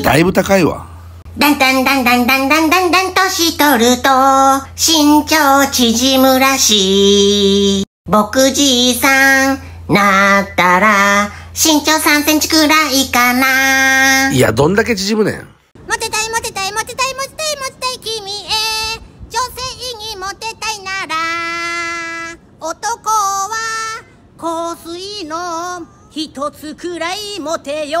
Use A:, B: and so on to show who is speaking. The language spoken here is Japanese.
A: だいぶ高いわ。
B: だんだんだんだんだんだんだんだん年取ると、身長縮むらしい。僕じいさん、なったら、身長3センチくらいかな。
A: いや、どんだけ縮むねん。
B: モテたいモテたいモテたいモテたいモテたい君へ女性にモテたいなら男は香水の一つくらいモテよ